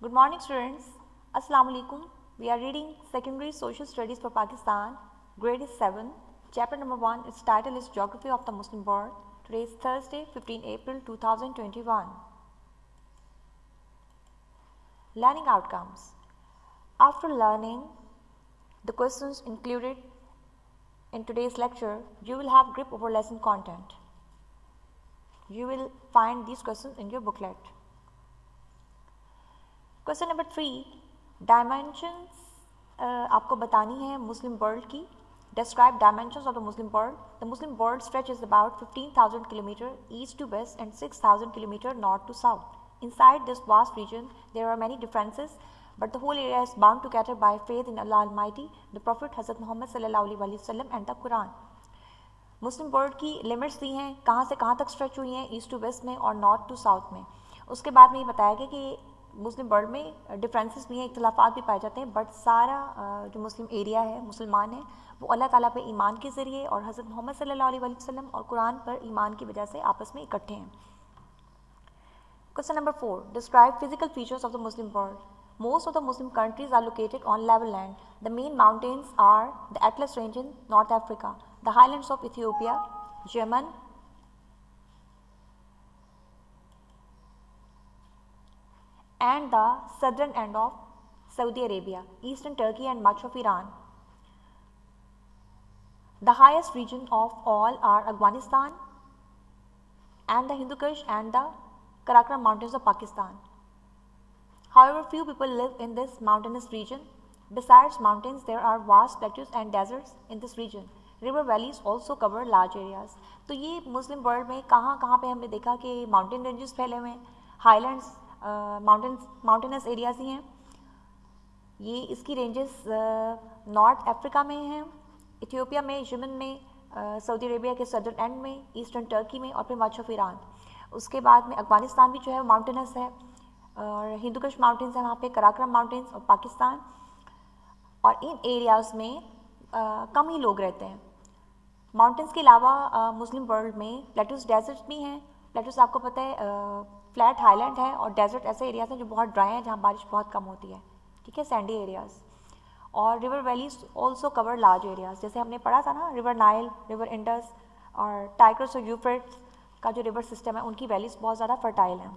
Good morning students. Assalamu alaikum. We are reading Secondary Social Studies for Pakistan, grade 7. Chapter number 1, its title is Geography of the Muslim World. Today is Thursday, 15 April 2021. Learning outcomes. After learning the questions included in today's lecture, you will have grip over lesson content. You will find these questions in your booklet. Question number three dimensions आपको बतानी है Muslim world की. Describe dimensions of the Muslim world the Muslim world stretch is about fifteen thousand kilometre east to west and six thousand kilometre north to south inside this vast region there are many differences but the whole area is bound to cater by faith in Allah mighty the prophet Hazrat Mohammad सल्लाम and the Quran Muslim world की limits दी हैं, कहाँ से कहाँ तक stretch हुई हैं east to waste में और नॉर्थ टू साउथ में. उसके बाद में ये बताया गया कि मुस्लिम वर्ल्ड में डिफरेंसेस भी हैं, इख्तलाफात भी पाए जाते हैं बट सारा जो मुस्लिम एरिया है, मुसलमान है, वो अल्लाह ताला पे ईमान के ज़रिए और हज़रत मोहम्मद सल्लल्लाहु अलैहि वसल्लम और कुरान पर ईमान की वजह से आपस में इकट्ठे हैं। Question number four describe physical features of the Muslim world most of the Muslim countries are located on level land the main mountains are the Atlas range in North Africa the highlands of Ethiopia Yemen and the southern end of Saudi Arabia, eastern Turkey and much of Iran. The highest region of all are Afghanistan and the Hindu Kush and the Karakoram mountains of Pakistan. However, few people live in this mountainous region. Besides mountains, there are vast plateaus and deserts in this region. River valleys also cover large areas तो ये मुस्लिम world में कहाँ कहाँ पे हमने देखा कि mountain ranges फैले हुए हैं हाईलैंड्स mountain mountainous areas ही हैं। ये इसकी रेंजेस नॉर्थ अफ्रीका में हैं इथियोपिया में यमन में सऊदी अरेबिया के सदर एंड में ईस्टर्न टर्की में और फिर मच ऑफ़ ईरान उसके बाद में अफ़गानिस्तान भी जो है माउंटेनस है और हिंदुकश माउंटेन्स है वहाँ पे कराक्रम माउंटेन्स और पाकिस्तान और इन एरियाज़ में आ, कम ही लोग रहते हैं। माउंटेन्स के अलावा मुस्लिम वर्ल्ड में प्लेटूस डेजर्ट भी हैं। प्लेटूस आपको पता है फ्लैट हाईलैंड है और डेजर्ट ऐसे एरियाज़ हैं जो बहुत ड्राई हैं, जहाँ बारिश बहुत कम होती है। ठीक है? Sandy areas. और river valleys also cover large areas जैसे हमने पढ़ा था ना, रिवर नाइल, रिवर इंडस और टाइगर्स और यूफ्रेट्स का जो रिवर सिस्टम है, उनकी वैलीज बहुत ज़्यादा फर्टाइल हैं।